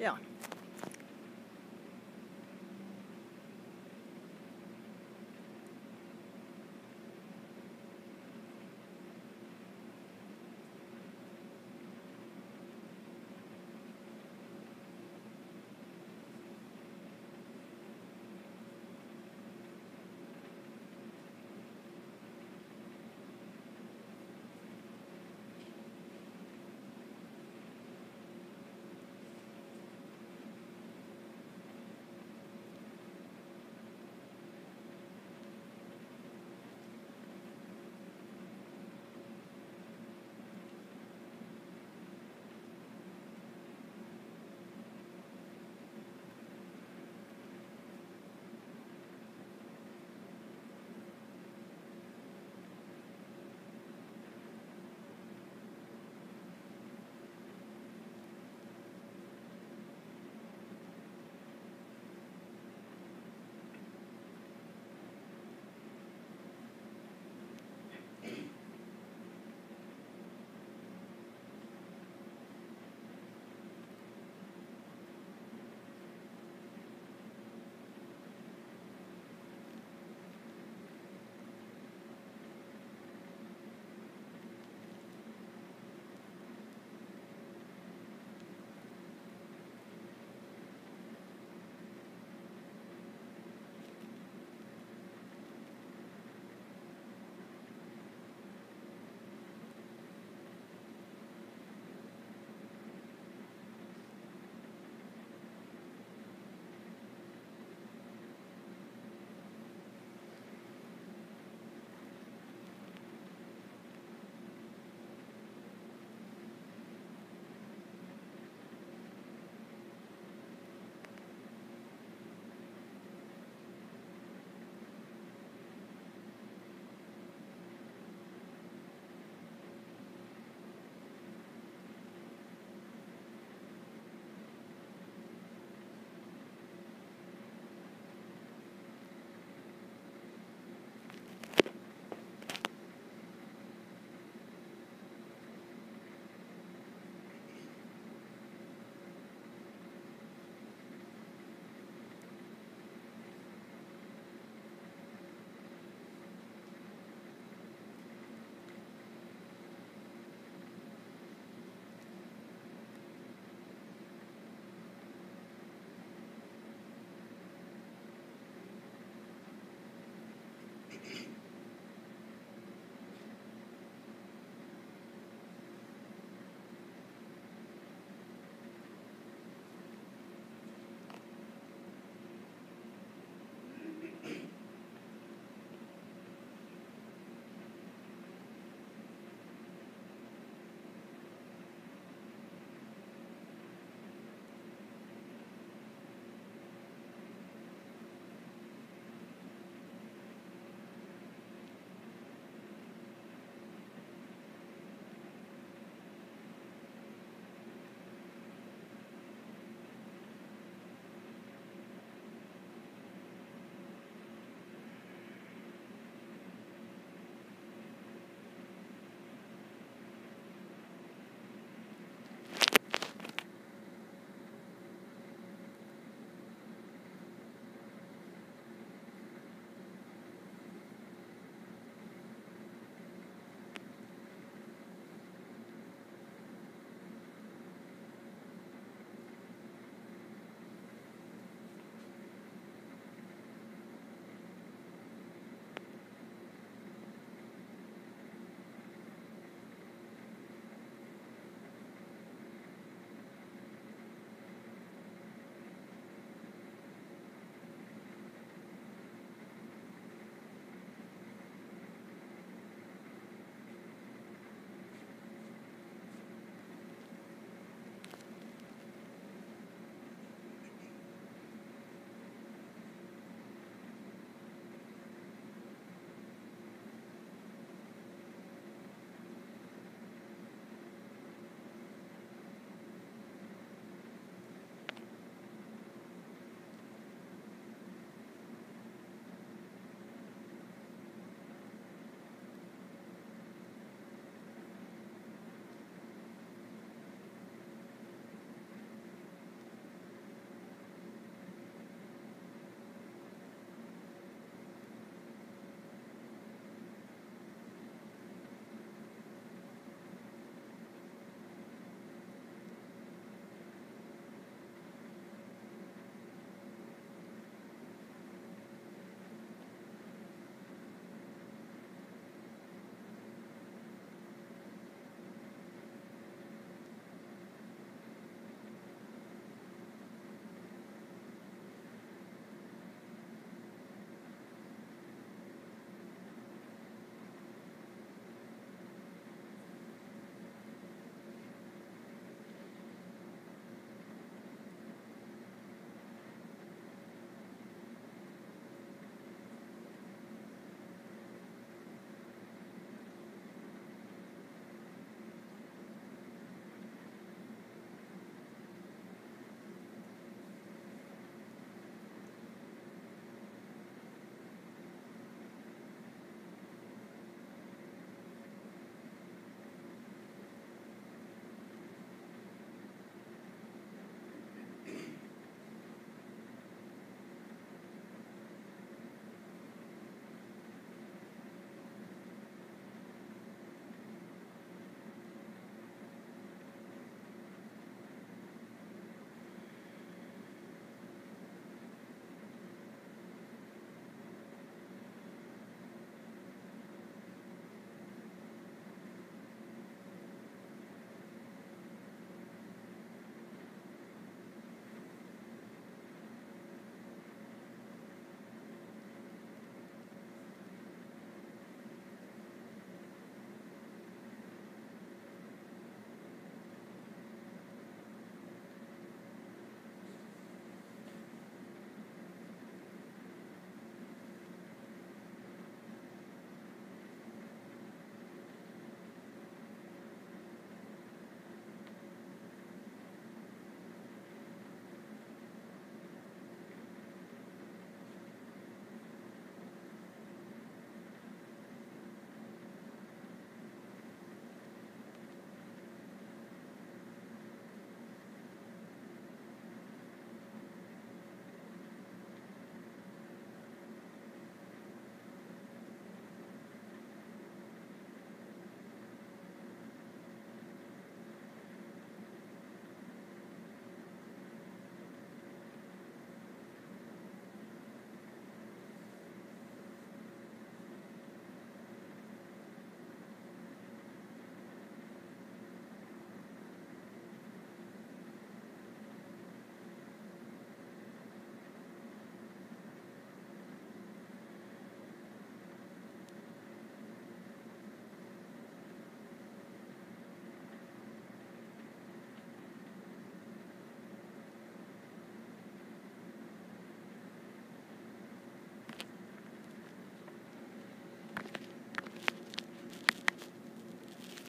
Yeah.